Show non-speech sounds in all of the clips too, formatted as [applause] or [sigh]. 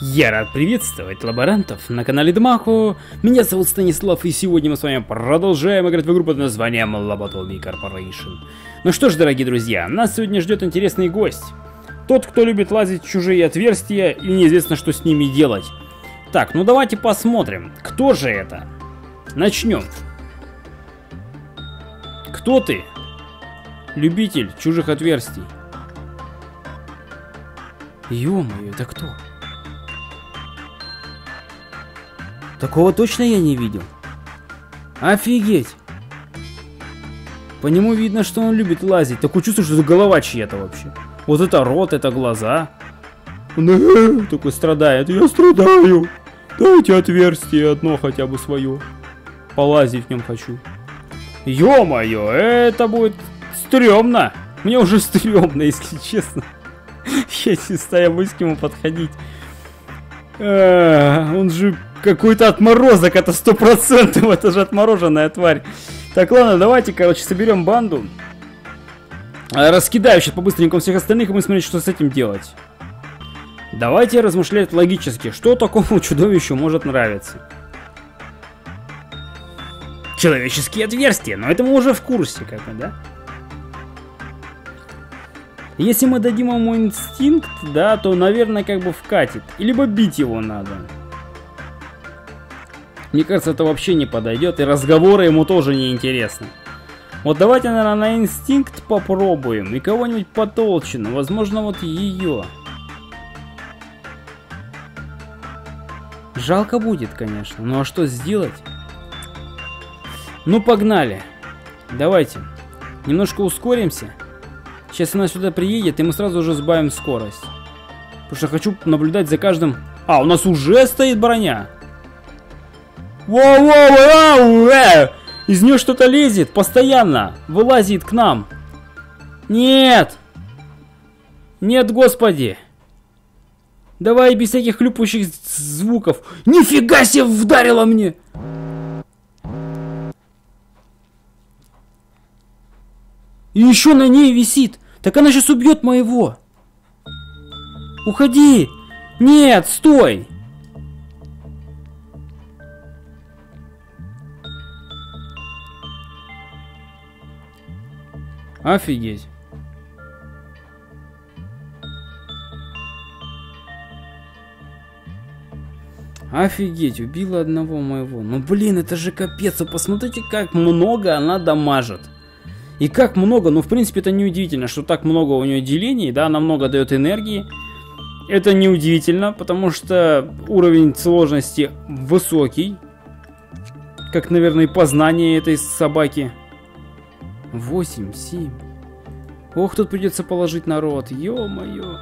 Я рад приветствовать лаборантов на канале Дмахо. Меня зовут Станислав, и сегодня мы с вами продолжаем играть в игру под названием Lobotomy Corporation. Ну что ж, дорогие друзья, нас сегодня ждет интересный гость. Тот, кто любит лазить в чужие отверстия, и неизвестно, что с ними делать. Так, ну давайте посмотрим, кто же это? Начнем. Кто ты? Любитель чужих отверстий. Ё-моё, это кто? Такого точно я не видел. Офигеть! По нему видно, что он любит лазить. Такое чувство, что это голова чья-то вообще. Вот это рот, это глаза. Он э, такой страдает. Я страдаю. Дайте отверстие одно хотя бы свое. Полазить в нем хочу. Ё-моё, это будет стрёмно. Мне уже стрёмно, если честно. [laughs] Я не знаю, боюсь к нему подходить. А, он же какой-то отморозок, это сто процентов, [laughs] это же отмороженная тварь. Так, ладно, давайте, короче, соберем банду. А, раскидаю сейчас по-быстренькому всех остальных, и мы смотрим, что с этим делать. Давайте размышлять логически, что такому [laughs] чудовищу может нравиться. Человеческие отверстия, но это мы уже в курсе, как бы, да? Если мы дадим ему инстинкт, да, то, наверное, как бы вкатит. Либо бить его надо. Мне кажется, это вообще не подойдет, и разговоры ему тоже не интересны. Вот давайте, наверное, на инстинкт попробуем, и кого-нибудь потолще, ну, возможно, вот ее. Жалко будет, конечно, ну а что сделать? Ну, погнали. Давайте. Немножко ускоримся. Сейчас она сюда приедет, и мы сразу же сбавим скорость. Потому что хочу наблюдать за каждым... А, у нас уже стоит броня. Воу-воу-воу! Из нее что-то лезет постоянно. Вылазит к нам. Нет! Нет, господи! Давай без всяких хлюпающих звуков. Нифига себе вдарила мне! И еще на ней висит. Так она сейчас убьет моего. Уходи! Нет, стой! Офигеть. Офигеть, убила одного моего. Ну блин, это же капец. Вы посмотрите, как много она дамажит. И как много, ну в принципе это неудивительно, что так много у нее делений, да, она много дает энергии. Это неудивительно, потому что уровень сложности высокий. Как, наверное, познание этой собаки. 8, 7. Ох, тут придется положить народ. Ё-моё.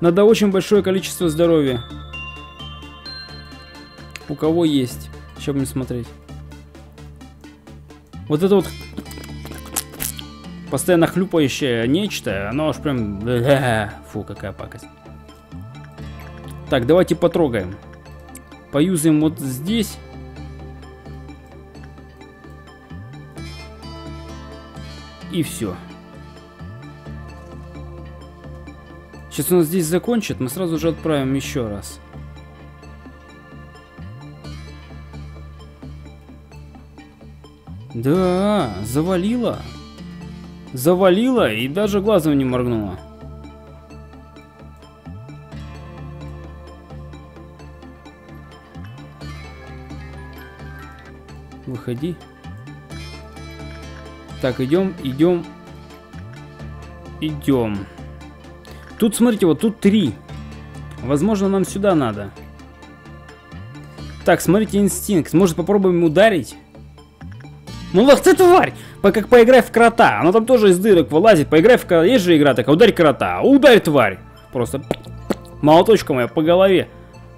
Надо очень большое количество здоровья. У кого есть. Сейчас будем смотреть. Вот это вот постоянно хлюпающее нечто, оно аж прям... Фу, какая пакость. Так, давайте потрогаем. Поюзаем вот здесь. И все. Сейчас нас здесь закончит, мы сразу же отправим еще раз. Да, завалила. Завалила и даже глазом не моргнула. Выходи. Так, идем, идем. Идем. Тут, смотрите, вот тут три. Возможно, нам сюда надо. Так, смотрите, инстинкт. Может, попробуем ударить? Ну, лох ты тварь! Как поиграй в крота. Оно там тоже из дырок вылазит. Поиграй в крота. Есть же игра такая. Ударь крота. Ударь, тварь! Просто молоточка моя по голове.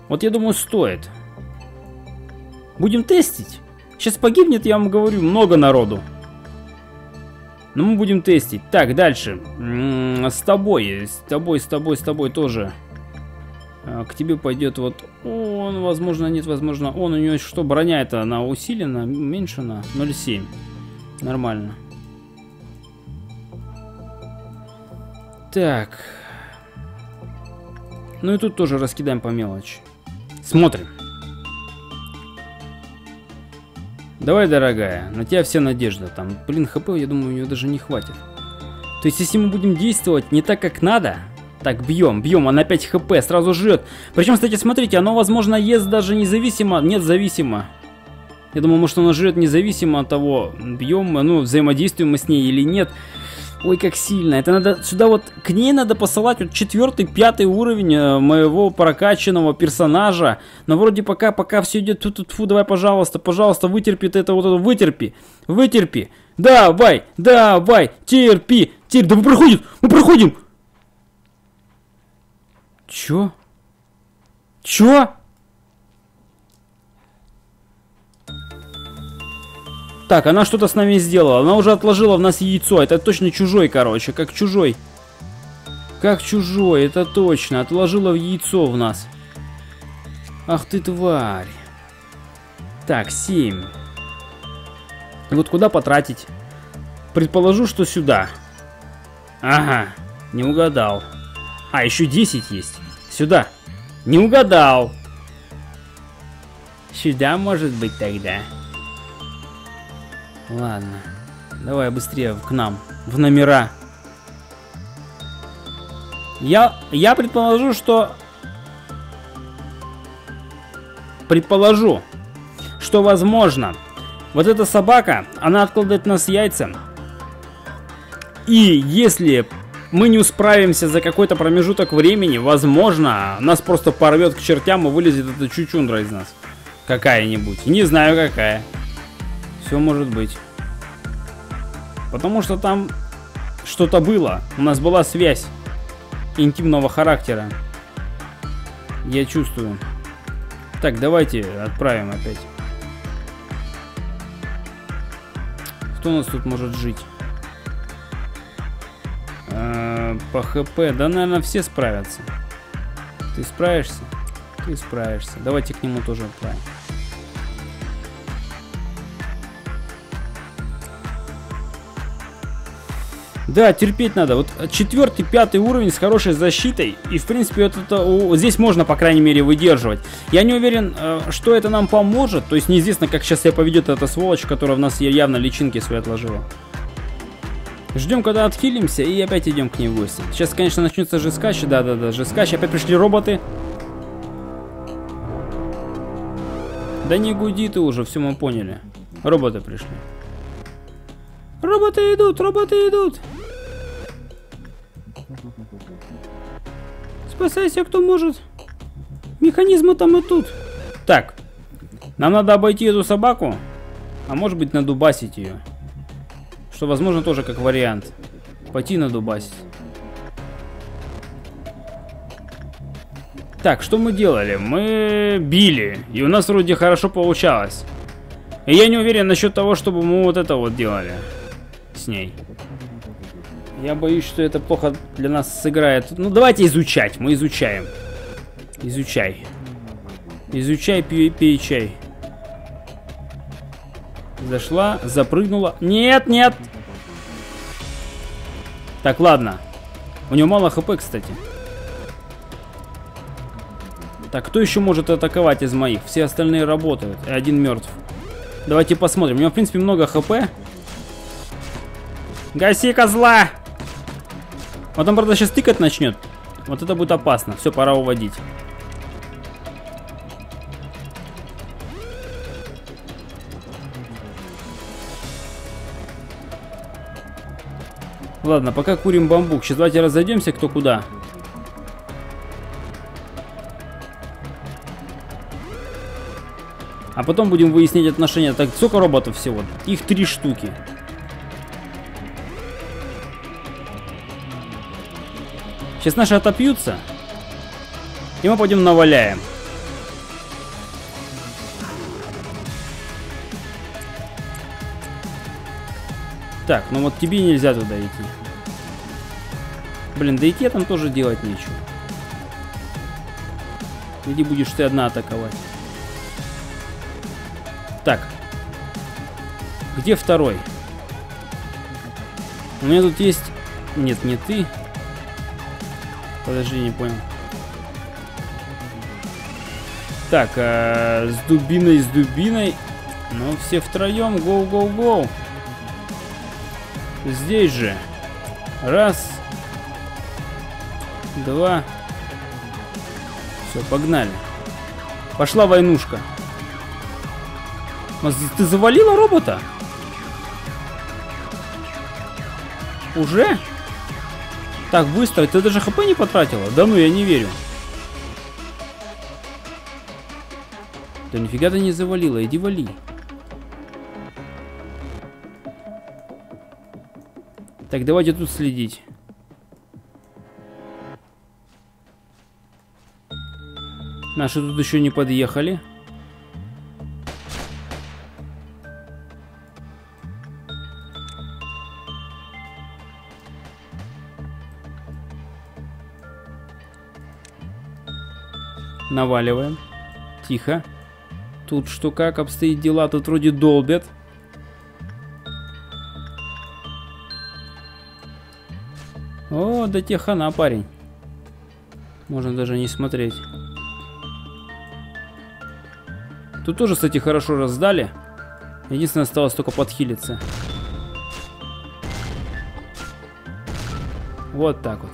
Вот я думаю, стоит. Будем тестить. Сейчас погибнет, я вам говорю, много народу. Но мы будем тестить. Так, дальше. М -м, с тобой, с тобой, с тобой, с тобой тоже. А, к тебе пойдет вот он, возможно, нет, возможно, он. У него что, броня это, она усилена, уменьшена? 0,7. Нормально. Так. Ну и тут тоже раскидаем по мелочи. Смотрим. Давай, дорогая, на тебя вся надежда. Там, блин, хп, я думаю, у нее даже не хватит. То есть, если мы будем действовать не так, как надо, так, бьем, бьем, она 5 хп, сразу жрет. Причем, кстати, смотрите, оно, возможно, ест даже независимо, нет, зависимо. Я думаю, может, она жрет независимо от того, бьем ну, взаимодействуем мы с ней или нет. Ой, как сильно. Это надо сюда вот к ней надо посылать вот четвертый, пятый уровень э, моего прокачанного персонажа. Но вроде пока, пока все идет, тут, тут, фу, давай, пожалуйста, пожалуйста, вытерпи ты это вот это, вытерпи, вытерпи. Давай, давай, терпи, терпи. Да мы проходим, мы проходим. Чё? Чё? Так, она что-то с нами сделала. Она уже отложила в нас яйцо. Это точно чужой, короче. Как чужой. Как чужой, это точно. Отложила в яйцо в нас. Ах ты тварь. Так, 7. И вот куда потратить? Предположу, что сюда. Ага, не угадал. А, еще 10 есть. Сюда. Не угадал. Сюда может быть тогда. Ладно. Давай быстрее к нам. В номера. Я, я предположу, что... Предположу, что возможно, вот эта собака, она откладывает нас яйца. И если мы не справимся за какой-то промежуток времени, возможно, нас просто порвет к чертям и вылезет эта чучундра из нас. Какая-нибудь. Не знаю какая. Все может быть. Потому что там что-то было. У нас была связь интимного характера. Я чувствую. Так, давайте отправим опять. Кто у нас тут может жить? А, по ХП. Да, наверное, все справятся. Ты справишься? Ты справишься. Давайте к нему тоже отправим. Да, терпеть надо. Вот четвертый, пятый уровень с хорошей защитой. И, в принципе, это, это, здесь можно, по крайней мере, выдерживать. Я не уверен, э, что это нам поможет. То есть, неизвестно, как сейчас себя поведет эта сволочь, которая в нас явно личинки свои отложила. Ждем, когда отхилимся, и опять идем к ней в гости. Сейчас, конечно, начнется жескач. Да-да-да, жескач. Опять пришли роботы. Да не гуди ты уже, все мы поняли. Роботы пришли. Роботы идут, роботы идут. Спасайся, кто может. Механизмы там и тут. Так, нам надо обойти эту собаку, а может быть надубасить ее. Что возможно тоже как вариант. Пойти надубасить. Так, что мы делали? Мы били, и у нас вроде хорошо получалось. И я не уверен насчет того, чтобы мы вот это вот делали с ней. Я боюсь, что это плохо для нас сыграет. Ну, давайте изучать. Мы изучаем. Изучай. Изучай, пей, пей чай. Зашла, запрыгнула. Нет, нет! Так, ладно. У него мало хп, кстати. Так, кто еще может атаковать из моих? Все остальные работают, и один мертв. Давайте посмотрим. У него, в принципе, много хп. Гаси козла! Вот он, правда, сейчас тыкать начнет. Вот это будет опасно. Все, пора уводить. Ладно, пока курим бамбук. Сейчас давайте разойдемся кто куда. А потом будем выяснять отношения. Так, сколько роботов всего? Их три штуки. Сейчас наши отопьются. И мы пойдем наваляем. Так, ну вот тебе нельзя туда идти. Блин, да и тебе там тоже делать нечего. Иди будешь ты одна атаковать. Так. Где второй? У меня тут есть... Нет, не ты. Подожди, не понял. Так, э, с дубиной, с дубиной. Ну, все втроем, гоу-гоу-гоу. Здесь же. Раз. Два. Все, погнали. Пошла войнушка. Ты завалила робота? Уже? Так быстро? Ты даже хп не потратила? Да ну, я не верю. Да нифига ты не завалила, иди вали. Так, давайте тут следить. Наши тут еще не подъехали. Наваливаем. Тихо. Тут что как обстоит дела? Тут вроде долбят. О, да те хана, парень. Можно даже не смотреть. Тут тоже, кстати, хорошо раздали. Единственное, осталось только подхилиться. Вот так вот.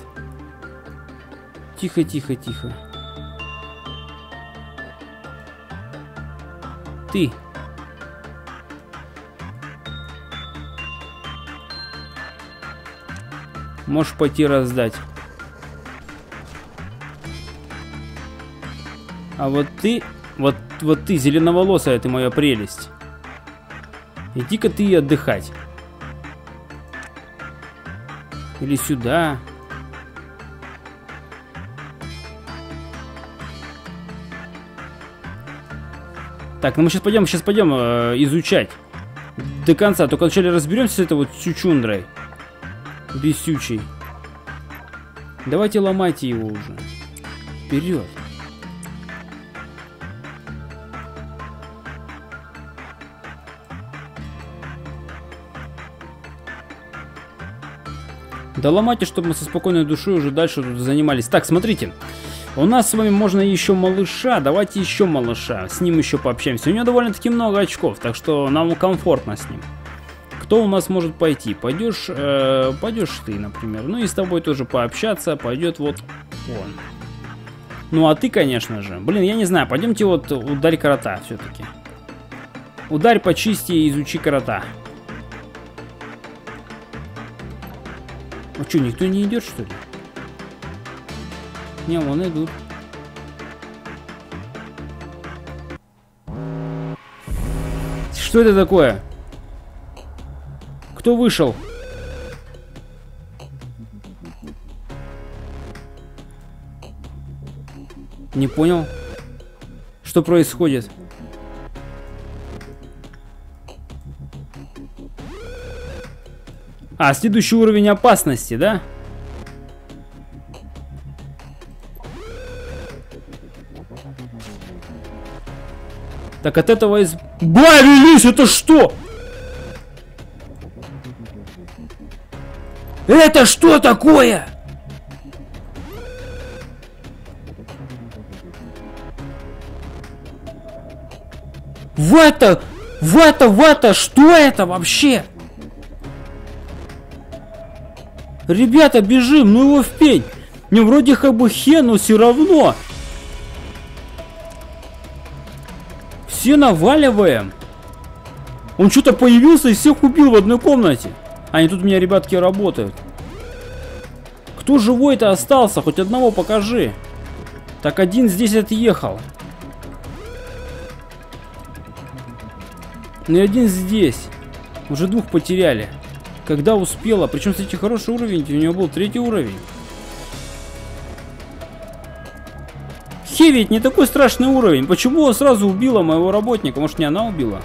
Тихо, тихо, тихо. Ты. Можешь пойти раздать. А вот ты, вот, вот ты, зеленоволосая, ты моя прелесть. Иди-ка ты отдыхать. Или сюда. Так, ну мы сейчас пойдем, сейчас пойдем э, изучать до конца. Только вначале разберемся с этой вот сючундрой. Бесючий. Давайте ломайте его уже. Вперед. Да ломайте, чтобы мы со спокойной душой уже дальше тут занимались. Так, смотрите. У нас с вами можно еще малыша, давайте еще малыша, с ним еще пообщаемся. У него довольно-таки много очков, так что нам комфортно с ним. Кто у нас может пойти? Пойдешь, э, пойдешь ты, например. Ну и с тобой тоже пообщаться пойдет вот он. Ну а ты, конечно же. Блин, я не знаю, пойдемте вот ударь крота все-таки. Ударь, почисти и изучи крота. А что, никто не идет, что ли? Не, вон идут. Что это такое? Кто вышел? Не понял. Что происходит? А, следующий уровень опасности, да? Так от этого избавились, это что? Это что такое? Вата! Вата, вата, что это вообще? Ребята, бежим, ну его в пень. Не вроде как бы хен, но все равно. Все наваливаем. Он что-то появился и всех убил в одной комнате. Они тут у меня, ребятки, работают. Кто живой-то остался? Хоть одного покажи. Так один здесь отъехал. Ну и один здесь. Уже двух потеряли. Когда успела. Причем, кстати, хороший уровень. У него был третий уровень. Хе ведь не такой страшный уровень. Почему он сразу убила моего работника? Может, не она убила?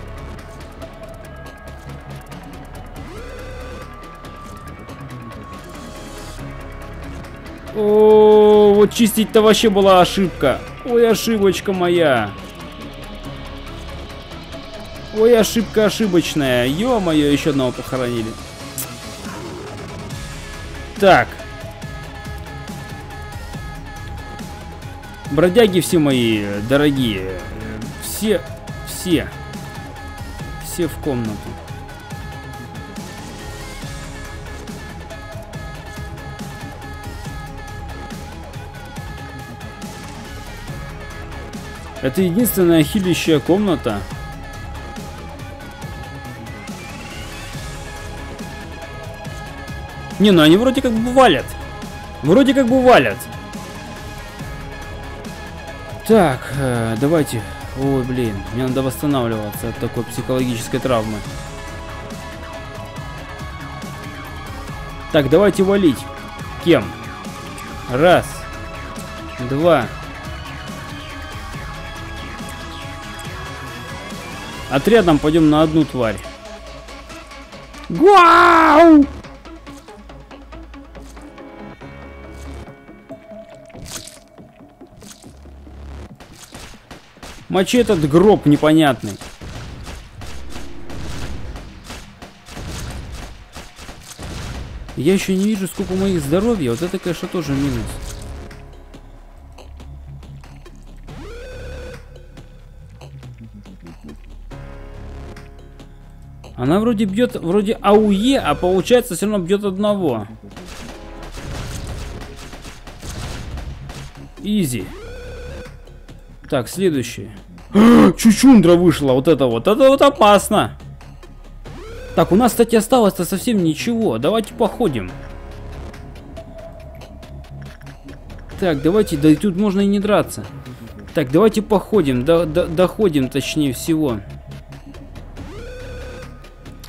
О, вот чистить-то вообще была ошибка. Ой, ошибочка моя. Ой, ошибка ошибочная. Ё-моё, еще одного похоронили. Так. Бродяги все мои дорогие. Все, все. Все в комнату. Это единственная хилящая комната. Не, ну они вроде как бы валят. Вроде как бы валят. Так, э, давайте. Ой, блин, мне надо восстанавливаться от такой психологической травмы. Так, давайте валить. Кем? Раз. Два. Отрядом пойдем на одну тварь. Гуау! Мочи этот гроб непонятный. Я еще не вижу, сколько моих здоровья. Вот это, конечно, тоже минус. Она вроде бьет, вроде АУЕ, а получается все равно бьет одного. Изи. Так, следующий. [gasps] Чучундра вышла, вот это вот. Это вот опасно. Так, у нас, кстати, осталось-то совсем ничего. Давайте походим. Так, давайте, да и тут можно и не драться. Так, давайте походим, до, до, доходим, точнее всего.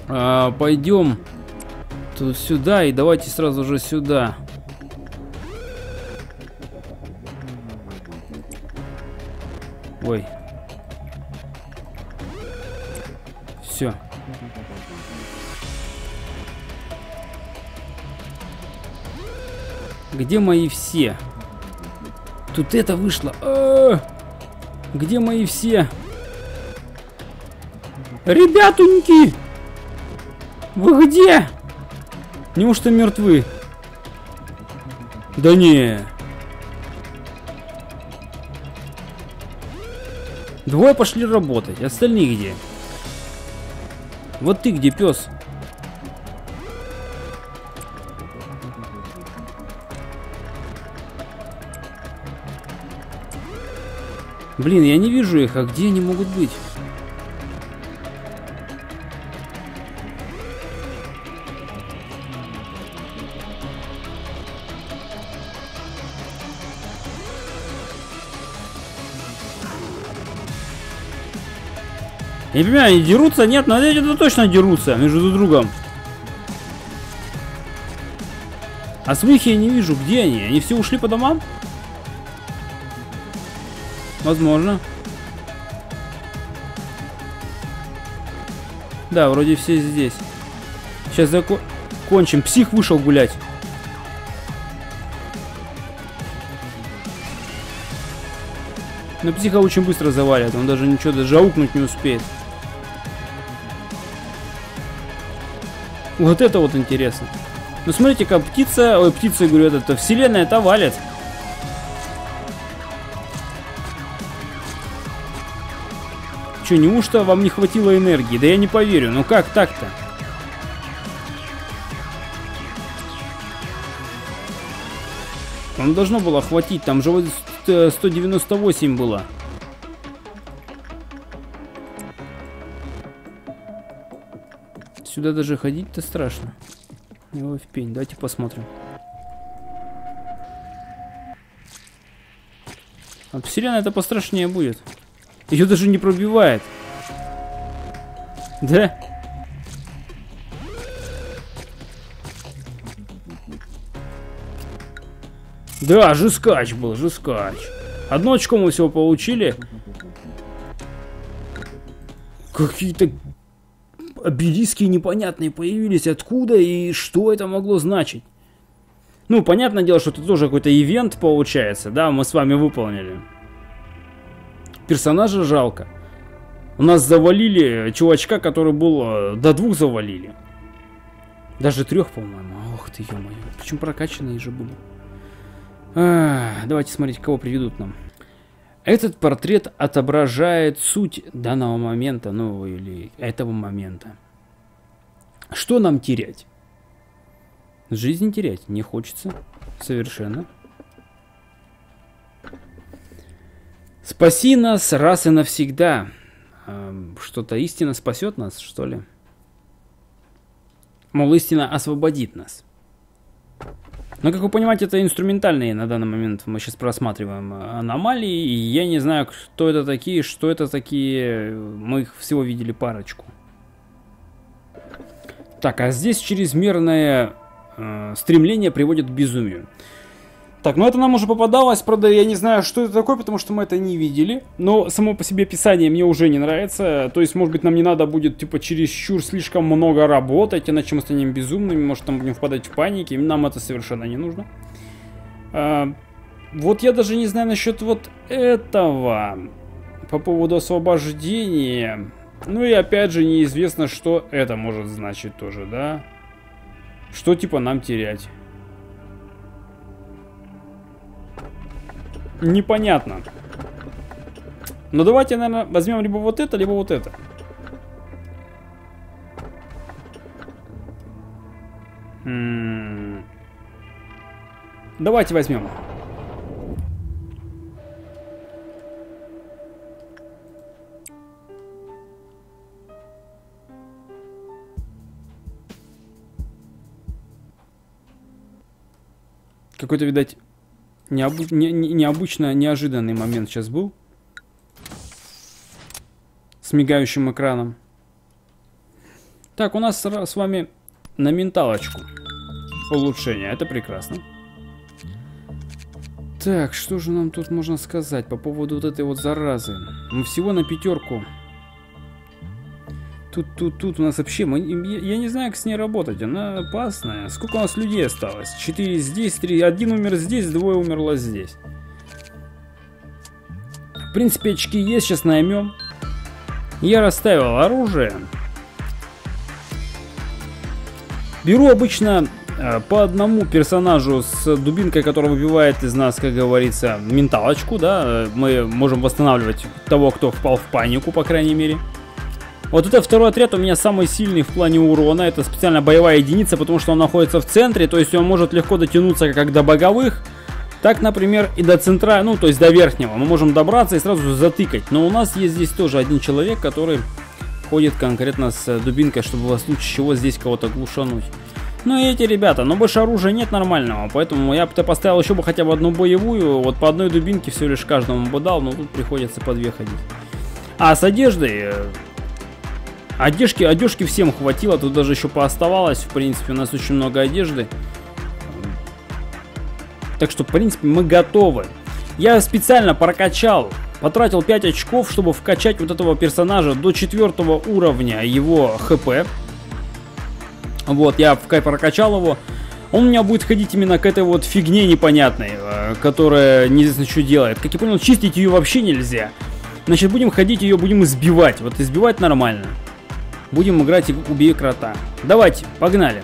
А, пойдем тут сюда и давайте сразу же сюда. Где мои все? Тут это вышло. А -а -а! Где мои все? Ребятуньки! Вы где? Неужто мертвы? Да не. Двое пошли работать, остальные где? Вот ты где, пес? Блин, я не вижу их, а где они могут быть? Я не понимаю, они дерутся? Нет, но эти -то точно дерутся между друг другом. А своих я не вижу. Где они? Они все ушли по домам? Возможно. Да, вроде все здесь. Сейчас закончим. Псих вышел гулять. Но психа очень быстро завалят. Он даже ничего даже аукнуть не успеет. Вот это вот интересно. Ну смотрите, как птица, ой, птица, говорю, это вселенная это валит. Че, неужто вам не хватило энергии? Да я не поверю, ну как так-то? Вам должно было хватить, там же вот 198 было. Сюда даже ходить-то страшно. Его в пень. Давайте посмотрим. Обсириана это пострашнее будет. Ее даже не пробивает. Да? Да, жескач был, жескач. Одно очко мы всего получили. Какие-то обелиски непонятные появились, откуда и что это могло значить. Ну, понятное дело, что это тоже какой-то ивент получается, да, мы с вами выполнили. Персонажа жалко. У нас завалили чувачка, который был... Э, до двух завалили. Даже трех, по-моему. Ох ты, ё-моё. Причем прокачанные же были. А, давайте смотреть, кого приведут нам. Этот портрет отображает суть данного момента, ну или этого момента. Что нам терять? Жизнь терять не хочется. Совершенно. Спаси нас раз и навсегда. Что-то истина спасет нас, что ли? Мол, истина освободит нас. Но, как вы понимаете, это инструментальные на данный момент. Мы сейчас просматриваем аномалии. И я не знаю, кто это такие, что это такие. Мы их всего видели парочку. Так, а здесь чрезмерное э, стремление приводит к безумию. Так, ну это нам уже попадалось, правда, я не знаю, что это такое, потому что мы это не видели. Но само по себе описание мне уже не нравится. То есть, может быть, нам не надо будет, типа, чересчур слишком много работать, иначе мы станем безумными, может, там будем впадать в паники. Нам это совершенно не нужно. А, вот я даже не знаю насчет вот этого. По поводу освобождения. Ну и опять же, неизвестно, что это может значить тоже, да? Что, типа, нам терять? Непонятно. Но давайте, наверное, возьмем либо вот это, либо вот это. Давайте возьмем. Какой-то, видать, Необы... Не, не, необычно, неожиданный момент сейчас был. С мигающим экраном. Так, у нас с вами на менталочку улучшение. Это прекрасно. Так, что же нам тут можно сказать по поводу вот этой вот заразы? Мы всего на пятерку Тут, тут, тут у нас вообще, мы, я, не знаю, как с ней работать, она опасная. Сколько у нас людей осталось? Четыре здесь, три, один умер здесь, двое умерло здесь. В принципе, очки есть, сейчас наймем. Я расставил оружие. Беру обычно э, по одному персонажу с дубинкой, которая выбивает из нас, как говорится, менталочку, да. Мы можем восстанавливать того, кто впал в панику, по крайней мере. Вот это второй отряд у меня самый сильный в плане урона. Это специально боевая единица, потому что он находится в центре. То есть он может легко дотянуться как до боговых, так, например, и до центра, ну, то есть до верхнего. Мы можем добраться и сразу затыкать. Но у нас есть здесь тоже один человек, который ходит конкретно с дубинкой, чтобы в случае чего здесь кого-то глушануть. Ну и эти ребята, но больше оружия нет нормального, поэтому я бы поставил еще бы хотя бы одну боевую, вот по одной дубинке все лишь каждому бы дал, но тут приходится по две ходить. А с одеждой, э, Одежки, одежки всем хватило, тут даже еще пооставалось, в принципе, у нас очень много одежды. Так что, в принципе, мы готовы. Я специально прокачал, потратил 5 очков, чтобы вкачать вот этого персонажа до 4 уровня его хп. Вот, я прокачал его. Он у меня будет ходить именно к этой вот фигне непонятной, э, которая неизвестно что делает. Как я понял, чистить ее вообще нельзя. Значит, будем ходить ее, будем избивать. Вот избивать нормально. Будем играть «Убей крота». Давайте, погнали.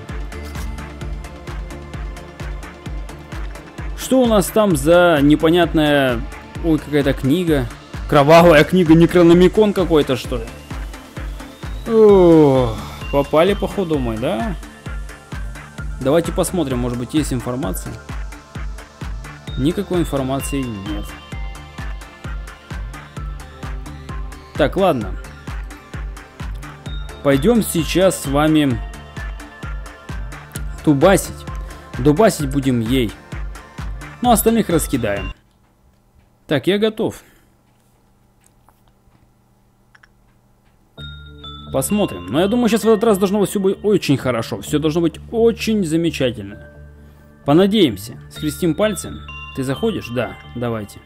Что у нас там за непонятная... Ой, какая-то книга. Кровавая книга, Некрономикон какой-то, что ли? О, попали, походу, мы, да? Давайте посмотрим, может быть, есть информация. Никакой информации нет. Так, ладно. Пойдем сейчас с вами тубасить. Дубасить будем ей. Ну, остальных раскидаем. Так, я готов. Посмотрим. Но я думаю, сейчас в этот раз должно все быть очень хорошо. Все должно быть очень замечательно. Понадеемся. Скрестим пальцы. Ты заходишь? Да, давайте.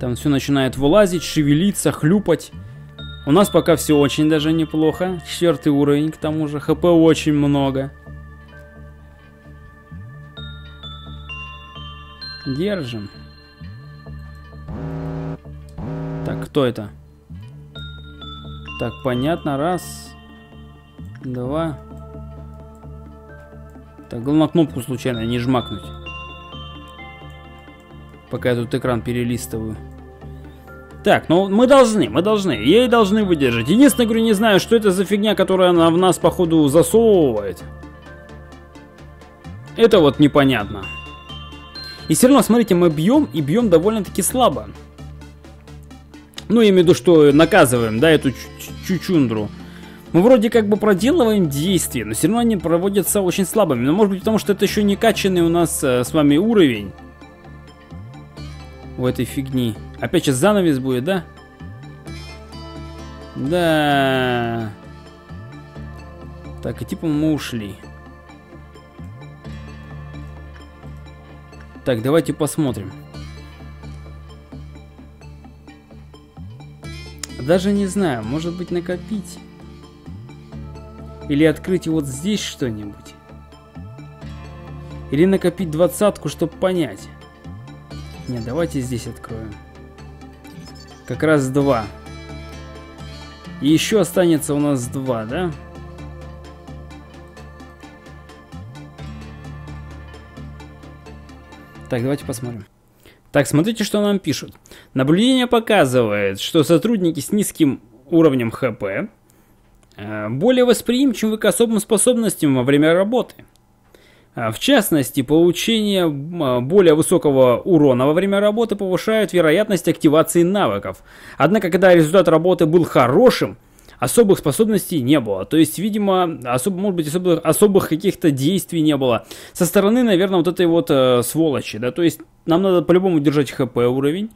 Там все начинает вылазить, шевелиться, хлюпать. У нас пока все очень даже неплохо. Четвертый уровень, к тому же. ХП очень много. Держим. Так, кто это? Так, понятно. Раз. Два. Так, главное кнопку случайно не жмакнуть. Пока я тут экран перелистываю. Так, ну мы должны, мы должны, ей должны выдержать. Единственное, говорю, не знаю, что это за фигня, которая она в нас, походу, засовывает. Это вот непонятно. И все равно, смотрите, мы бьем, и бьем довольно-таки слабо. Ну, я имею в виду, что наказываем, да, эту чучундру. Мы вроде как бы проделываем действия, но все равно они проводятся очень слабыми. Но может быть потому, что это еще не качанный у нас э, с вами уровень. У этой фигни. Опять сейчас занавес будет, да? Да. Так, и типа мы ушли. Так, давайте посмотрим. Даже не знаю, может быть накопить. Или открыть вот здесь что-нибудь. Или накопить двадцатку, чтобы понять. Нет, давайте здесь откроем. Как раз два. И еще останется у нас два, да? Так, давайте посмотрим. Так, смотрите, что нам пишут. Наблюдение показывает, что сотрудники с низким уровнем ХП э, более восприимчивы к особым способностям во время работы. А, в частности, получение а, более высокого урона во время работы повышает вероятность активации навыков. Однако, когда результат работы был хорошим, особых способностей не было. То есть, видимо, особо, может быть, особых, особых каких-то действий не было. Со стороны, наверное, вот этой вот э, сволочи, да, то есть нам надо по-любому держать хп уровень.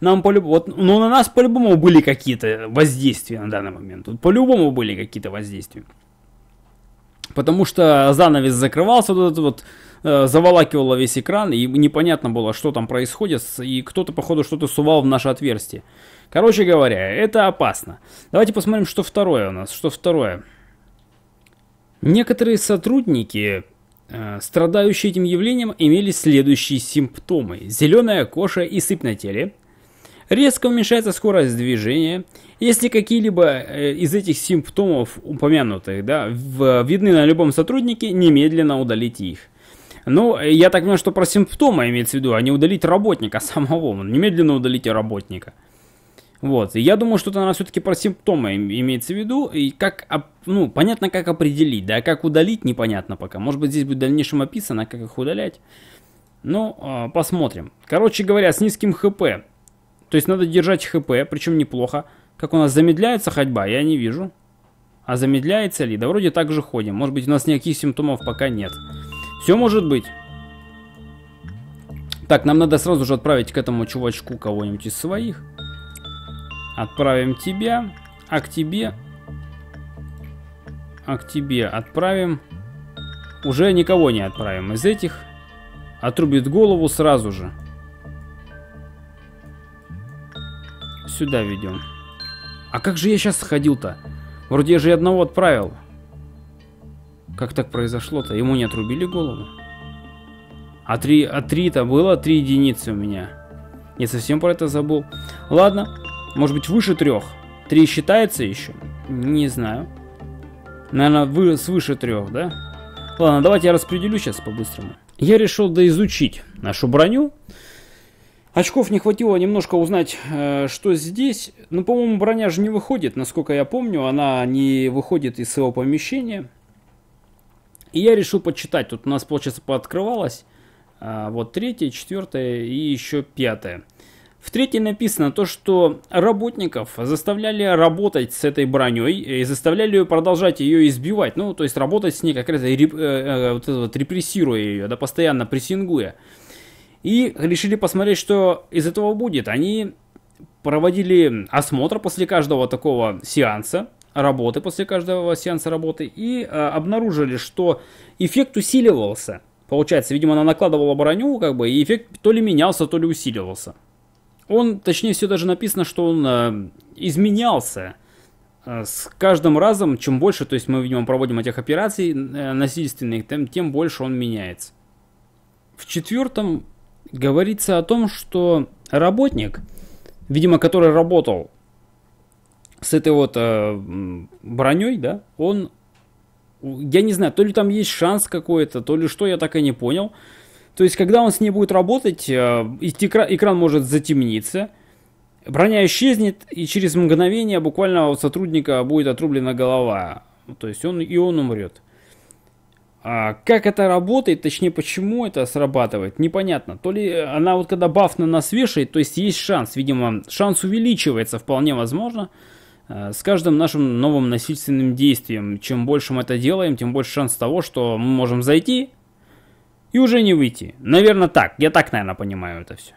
Нам по вот, ну, на нас по-любому были какие-то воздействия на данный момент. По-любому были какие-то воздействия. Потому что занавес закрывался, вот этот вот э, заволакивало весь экран, и непонятно было, что там происходит, и кто-то, походу, что-то сувал в наше отверстие. Короче говоря, это опасно. Давайте посмотрим, что второе у нас. Что второе? Некоторые сотрудники, э, страдающие этим явлением, имели следующие симптомы. Зеленая кожа и сыпь на теле. Резко уменьшается скорость движения. Если какие-либо э, из этих симптомов упомянутых да, видны на любом сотруднике, немедленно удалите их. Ну, я так понимаю, что про симптомы имеется в виду, а не удалить работника [laughs] самого. Немедленно удалите работника. Вот, я думаю, что это, наверное, все-таки про симптомы имеется в виду, и как, ну, понятно, как определить, да, как удалить, непонятно пока. Может быть, здесь будет в дальнейшем описано, как их удалять. Ну, а, посмотрим. Короче говоря, с низким ХП. То есть надо держать ХП, причем неплохо. Как у нас замедляется ходьба, я не вижу. А замедляется ли? Да вроде так же ходим. Может быть, у нас никаких симптомов пока нет. Все может быть. Так, нам надо сразу же отправить к этому чувачку кого-нибудь из своих. Отправим тебя. А к тебе... А к тебе отправим... Уже никого не отправим из этих. Отрубит голову сразу же. Сюда ведем. А как же я сейчас сходил-то? Вроде я же одного отправил. Как так произошло-то? Ему не отрубили голову? А три, а три-то было три единицы у меня. Я совсем про это забыл. Ладно, может быть выше трех. Три считается еще? Не знаю. Наверное, вы, свыше трех, да? Ладно, давайте я распределю сейчас по-быстрому. Я решил доизучить нашу броню. Очков не хватило немножко узнать, э, что здесь. Ну, по-моему, броня же не выходит, насколько я помню. Она не выходит из своего помещения. И я решил почитать. Тут у нас, получается, пооткрывалось. А, вот третья, четвертая и еще пятая. В третьей написано то, что работников заставляли работать с этой броней и заставляли ее продолжать ее избивать. Ну, то есть работать с ней как раз реп, э, э, вот, вот, репрессируя ее, да, постоянно прессингуя. И решили посмотреть, что из этого будет. Они проводили осмотр после каждого такого сеанса работы, после каждого сеанса работы, и э, обнаружили, что эффект усиливался. Получается, видимо, она накладывала броню, как бы, и эффект то ли менялся, то ли усиливался. Он, точнее все даже написано, что он э, изменялся э, с каждым разом, чем больше, то есть мы, видимо, проводим этих операций э, насильственных, тем, тем больше он меняется. В четвертом говорится о том, что работник, видимо, который работал с этой вот э, броней, да, он, я не знаю, то ли там есть шанс какой-то, то ли что, я так и не понял. То есть, когда он с ней будет работать, э, экран может затемниться, броня исчезнет, и через мгновение буквально у сотрудника будет отрублена голова. То есть, он и он умрет. А как это работает, точнее, почему это срабатывает, непонятно. То ли она вот когда баф на нас вешает, то есть есть шанс, видимо, шанс увеличивается вполне возможно. Э, с каждым нашим новым насильственным действием, чем больше мы это делаем, тем больше шанс того, что мы можем зайти и уже не выйти. Наверное, так. Я так, наверное, понимаю это все.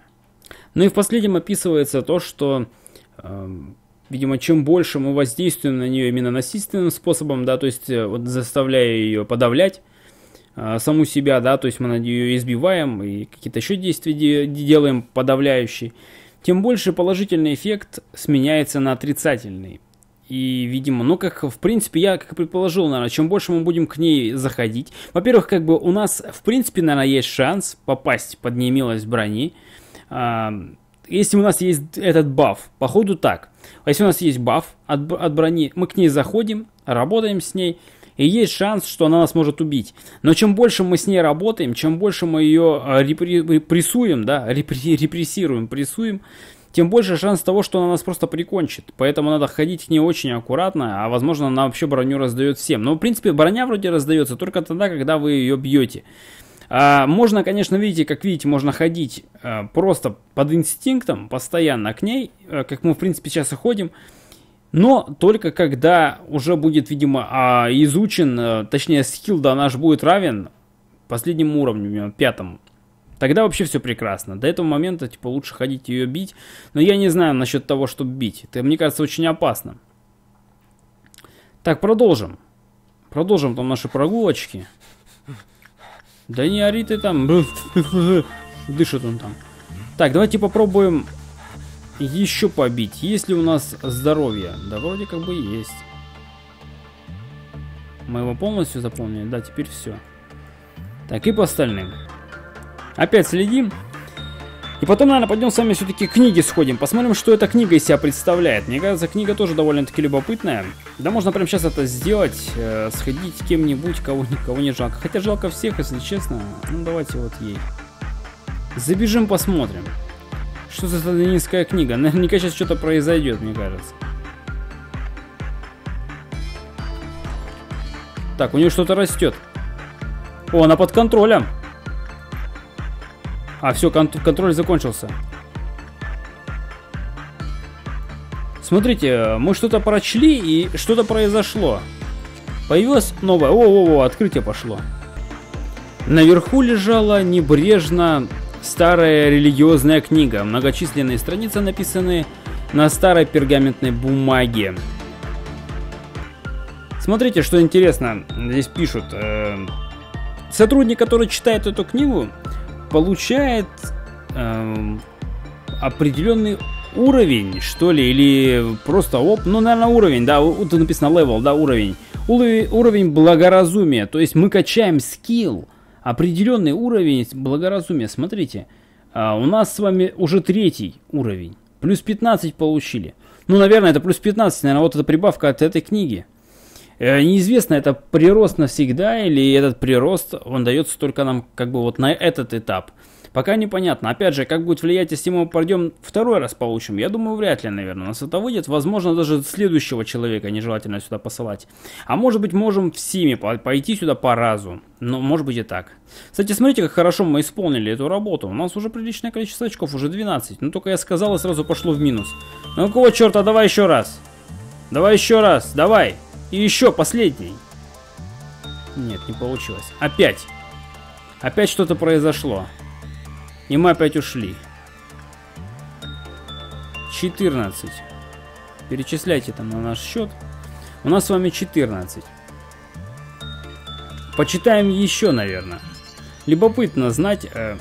Ну и в последнем описывается то, что, э, видимо, чем больше мы воздействуем на нее именно насильственным способом, да, то есть э, вот заставляя ее подавлять, саму себя, да, то есть мы ее избиваем и какие-то еще действия де делаем подавляющие, тем больше положительный эффект сменяется на отрицательный. И, видимо, ну, как, в принципе, я как предположил, наверное, чем больше мы будем к ней заходить. Во-первых, как бы у нас, в принципе, наверное, есть шанс попасть под немилость брони. А, если у нас есть этот баф, походу так. Если у нас есть баф от, от брони, мы к ней заходим, работаем с ней, и есть шанс, что она нас может убить. Но чем больше мы с ней работаем, чем больше мы ее а, репрессуем, да, репрессируем, прессуем, тем больше шанс того, что она нас просто прикончит. Поэтому надо ходить к ней очень аккуратно, а возможно она вообще броню раздает всем. Но в принципе броня вроде раздается только тогда, когда вы ее бьете. А, можно, конечно, видите, как видите, можно ходить а, просто под инстинктом, постоянно к ней, как мы в принципе сейчас и ходим. Но только когда уже будет, видимо, а, изучен, а, точнее, скилл да наш будет равен последнему уровню, пятому. Тогда вообще все прекрасно. До этого момента, типа, лучше ходить ее бить. Но я не знаю насчет того, чтобы бить. Это, мне кажется, очень опасно. Так, продолжим. Продолжим там наши прогулочки. Да не ори ты там. Дышит он там. Так, давайте попробуем еще побить? Есть ли у нас здоровье? Да вроде как бы есть. Мы его полностью заполнили? Да, теперь все. Так, и по остальным. Опять следим. И потом, наверное, пойдем с вами все-таки книги сходим. Посмотрим, что эта книга из себя представляет. Мне кажется, книга тоже довольно-таки любопытная. Да можно прямо сейчас это сделать. Э, сходить кем-нибудь, кого никого не жалко. Хотя жалко всех, если честно. Ну, давайте вот ей. Забежим, посмотрим. Что за сатанинская книга? Наверняка сейчас что-то произойдет, мне кажется. Так, у нее что-то растет. О, она под контролем. А, все, кон контроль закончился. Смотрите, мы что-то прочли и что-то произошло. Появилось новое. О-о-о, открытие пошло. Наверху лежала небрежно Старая религиозная книга, многочисленные страницы написаны на старой пергаментной бумаге. Смотрите, что интересно, здесь пишут. Э, сотрудник, который читает эту книгу, получает э, определенный уровень, что ли, или просто оп, ну, наверное, уровень, да, тут написано level, да, уровень. Уровень, благоразумия, то есть мы качаем скилл, определенный уровень благоразумия. Смотрите, а, у нас с вами уже третий уровень. Плюс 15 получили. Ну, наверное, это плюс 15, наверное, вот эта прибавка от этой книги. Э, неизвестно, это прирост навсегда или этот прирост, он дается только нам как бы вот на этот этап. Пока непонятно. Опять же, как будет влиять, если мы пойдем второй раз получим? Я думаю, вряд ли, наверное. Нас это выйдет. Возможно, даже следующего человека нежелательно сюда посылать. А может быть, можем всеми пойти сюда по разу. Но может быть и так. Кстати, смотрите, как хорошо мы исполнили эту работу. У нас уже приличное количество очков, уже 12. Ну, только я сказал, и сразу пошло в минус. Ну, какого черта, давай еще раз. Давай еще раз, давай. И еще, последний. Нет, не получилось. Опять. Опять что-то произошло. И мы опять ушли. 14. Перечисляйте там на наш счет. У нас с вами 14. Почитаем еще, наверное. Любопытно знать... Э,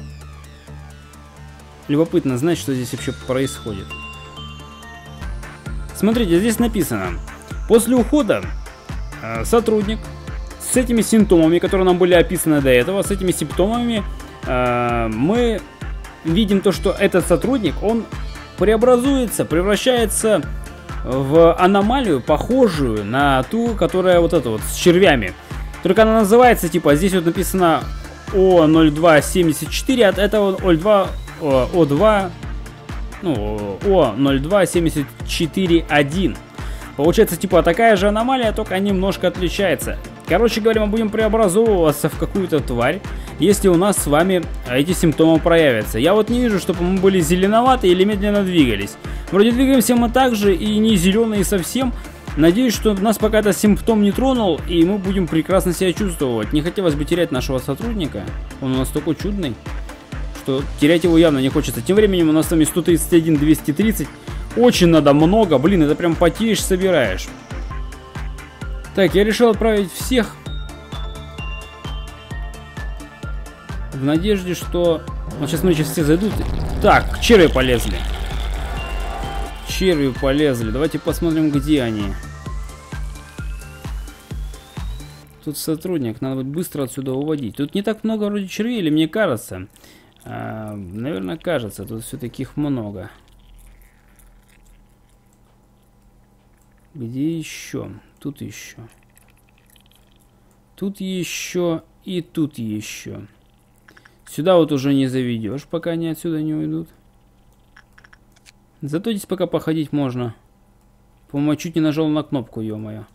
любопытно знать, что здесь вообще происходит. Смотрите, здесь написано. После ухода э, сотрудник с этими симптомами, которые нам были описаны до этого, с этими симптомами э, мы видим то, что этот сотрудник, он преобразуется, превращается в аномалию, похожую на ту, которая вот эта вот с червями. Только она называется, типа, здесь вот написано О0274 от этого О2, О2 ну, О0274.1. Получается, типа, такая же аномалия, только немножко отличается. Короче говоря, мы будем преобразовываться в какую-то тварь, если у нас с вами эти симптомы проявятся. Я вот не вижу, чтобы мы были зеленоватые или медленно двигались. Вроде двигаемся мы также и не зеленые совсем. Надеюсь, что нас пока этот симптом не тронул, и мы будем прекрасно себя чувствовать. Не хотелось бы терять нашего сотрудника. Он у нас такой чудный, что терять его явно не хочется. Тем временем у нас с вами 131, 230. Очень надо много. Блин, это прям потеешь, собираешь. Так, я решил отправить всех. В надежде, что... Вот сейчас, смотри, сейчас все зайдут. Так, черви полезли. Черви полезли. Давайте посмотрим, где они. Тут сотрудник, надо будет быстро отсюда уводить. Тут не так много вроде червей, или мне кажется? А, наверное, кажется, тут все-таки их много. Где еще? Тут еще. Тут еще и тут еще. Сюда вот уже не заведешь, пока они отсюда не уйдут. Зато здесь пока походить можно. По-моему, чуть не нажал на кнопку, ё-моё.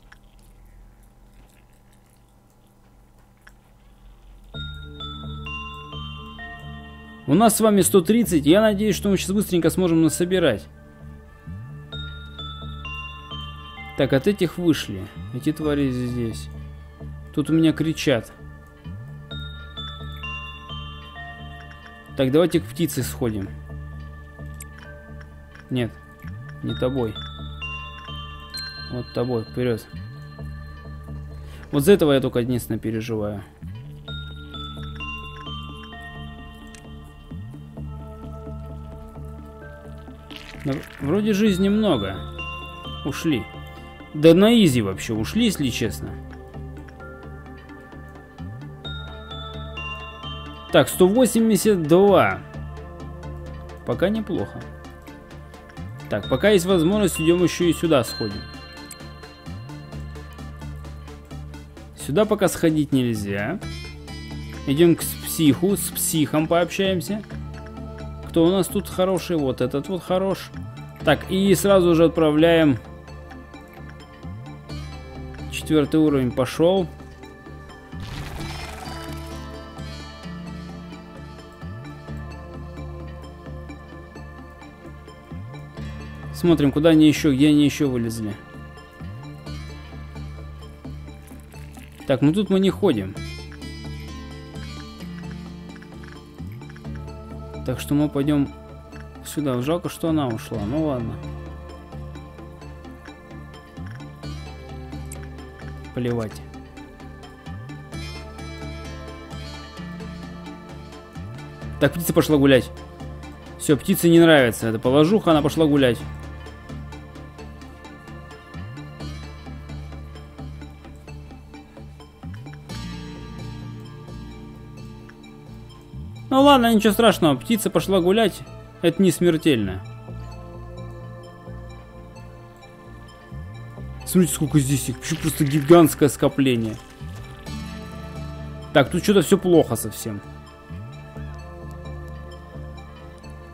У нас с вами 130. Я надеюсь, что мы сейчас быстренько сможем насобирать. Так, от этих вышли. Эти твари здесь. Тут у меня кричат. Так, давайте к птице сходим. Нет, не тобой. Вот тобой, вперед. Вот за этого я только единственно переживаю. Вроде жизни много. Ушли. Да на изи вообще ушли, если честно. Так, 182. Пока неплохо. Так, пока есть возможность, идем еще и сюда сходим. Сюда пока сходить нельзя. Идем к психу, с психом пообщаемся. Кто у нас тут хороший? Вот этот вот хорош. Так, и сразу же отправляем... Четвертый уровень пошел. Смотрим, куда они еще, где они еще вылезли. Так, ну тут мы не ходим. Так что мы пойдем сюда. Жалко, что она ушла. Ну ладно. Плевать. Так, птица пошла гулять. Все, птице не нравится. Это положуха, она пошла гулять. Ну ладно, ничего страшного, птица пошла гулять, это не смертельно. Смотрите, сколько здесь их, вообще просто гигантское скопление. Так, тут что-то все плохо совсем.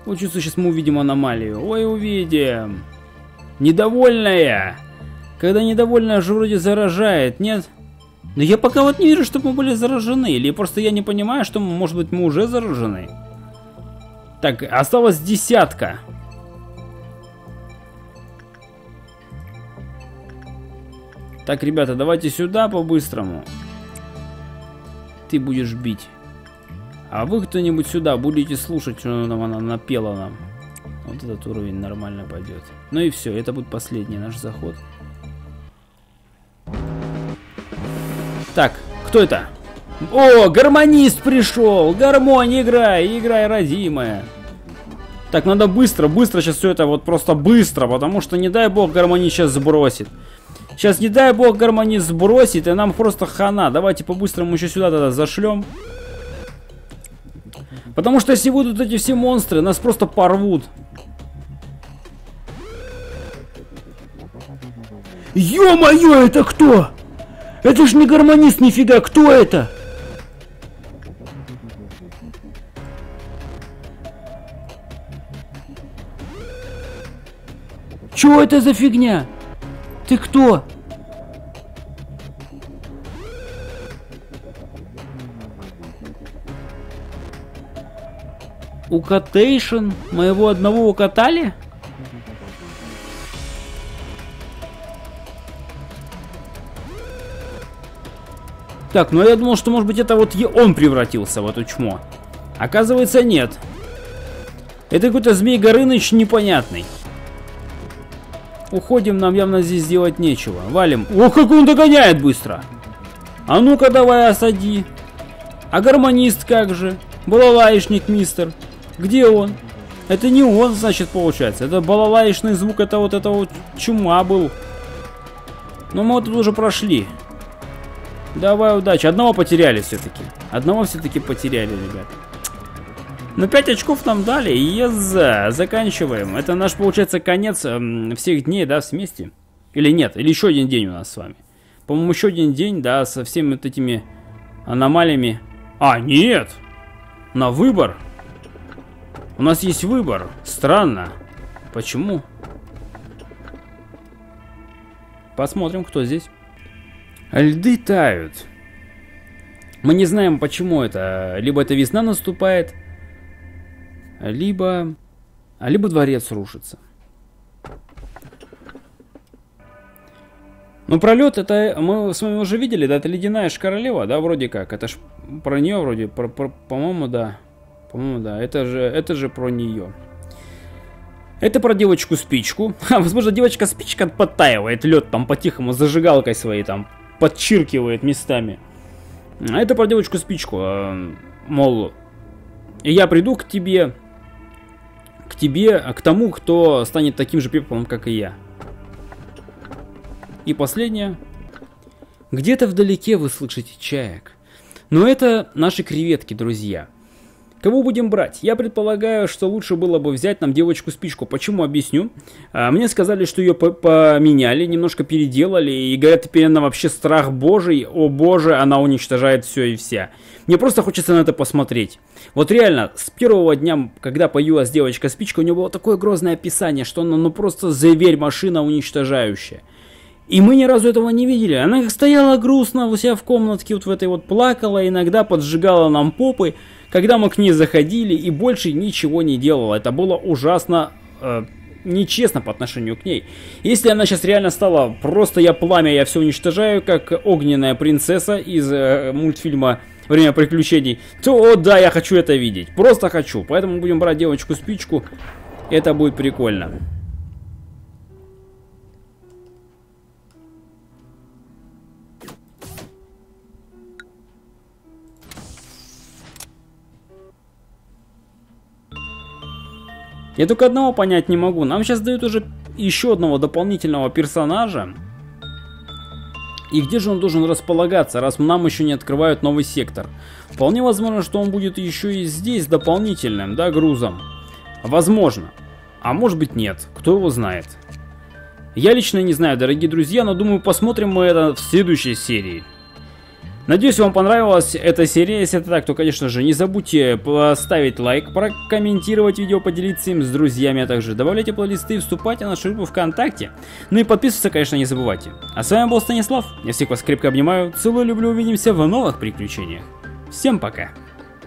Вот сейчас мы увидим аномалию. Ой, увидим. Недовольная. Когда недовольная же вроде заражает, нет? Нет. Но я пока вот не вижу, чтобы мы были заражены. Или просто я не понимаю, что, может быть, мы уже заражены. Так, осталось десятка. Так, ребята, давайте сюда по-быстрому. Ты будешь бить. А вы кто-нибудь сюда будете слушать, что там она напела нам. Вот этот уровень нормально пойдет. Ну и все, это будет последний наш заход. Так, кто это? О, гармонист пришел! Гармонь, играй, играй, родимая. Так, надо быстро, быстро сейчас все это, вот просто быстро, потому что не дай бог гармонист сейчас сбросит. Сейчас, не дай бог, гармонист сбросит, и нам просто хана. Давайте по-быстрому еще сюда тогда зашлем. Потому что если будут эти все монстры, нас просто порвут. Ё-моё, это кто? Это ж не гармонист нифига, кто это? Чего это за фигня? Ты кто? Укатейшн? Моего одного укатали? Так, ну я думал, что может быть это вот он превратился в эту чмо. Оказывается, нет. Это какой-то Змей Горыныч непонятный. Уходим, нам явно здесь делать нечего. Валим. Ох, как он догоняет быстро. А ну-ка давай осади. А гармонист как же? Балалаишник, мистер. Где он? Это не он, значит, получается. Это балалаишный звук, это вот этого вот чума был. Но мы вот тут уже прошли. Давай, удачи. Одного потеряли все-таки. Одного все-таки потеряли, ребят. Но 5 очков нам дали, еза, заканчиваем. Это наш, получается, конец эм, всех дней, да, вместе. Или нет, или еще один день у нас с вами. По-моему, еще один день, да, со всеми вот этими аномалиями. А, нет! На выбор. У нас есть выбор. Странно. Почему? Посмотрим, кто здесь. Льды тают. Мы не знаем, почему это. Либо это весна наступает, либо... Либо дворец рушится. Ну, пролет это мы с вами уже видели, да, это ледяная ж королева, да, вроде как. Это ж про нее вроде, про, про, по-моему, да. По-моему, да. Это же, это же про нее. Это про девочку-спичку. [laughs] возможно, девочка-спичка подтаивает лед там по-тихому зажигалкой своей там подчиркивает местами. А это про девочку-спичку. А, мол, я приду к тебе, к тебе, к тому, кто станет таким же пеплом, как и я. И последнее. Где-то вдалеке вы слышите чаек. Но это наши креветки, друзья. Кого будем брать? Я предполагаю, что лучше было бы взять нам девочку-спичку. Почему? Объясню. А, мне сказали, что ее поменяли, немножко переделали, и говорят, теперь она вообще страх божий. О боже, она уничтожает все и вся. Мне просто хочется на это посмотреть. Вот реально, с первого дня, когда появилась девочка-спичка, у нее было такое грозное описание, что она ну просто зверь, машина уничтожающая. И мы ни разу этого не видели. Она стояла грустно у себя в комнатке, вот в этой вот плакала, иногда поджигала нам попы когда мы к ней заходили и больше ничего не делала. Это было ужасно э, нечестно по отношению к ней. Если она сейчас реально стала просто я пламя, я все уничтожаю, как огненная принцесса из э, мультфильма «Время приключений», то о, да, я хочу это видеть. Просто хочу. Поэтому будем брать девочку-спичку. Это будет прикольно. Я только одного понять не могу. Нам сейчас дают уже еще одного дополнительного персонажа. И где же он должен располагаться, раз нам еще не открывают новый сектор? Вполне возможно, что он будет еще и здесь дополнительным, да, грузом. Возможно. А может быть нет, кто его знает. Я лично не знаю, дорогие друзья, но думаю, посмотрим мы это в следующей серии. Надеюсь, вам понравилась эта серия. Если это так, то, конечно же, не забудьте поставить лайк, прокомментировать видео, поделиться им с друзьями, а также добавляйте плейлисты и вступайте в нашу группу ВКонтакте. Ну и подписываться, конечно, не забывайте. А с вами был Станислав. Я всех вас крепко обнимаю, целую, люблю, увидимся в новых приключениях. Всем пока!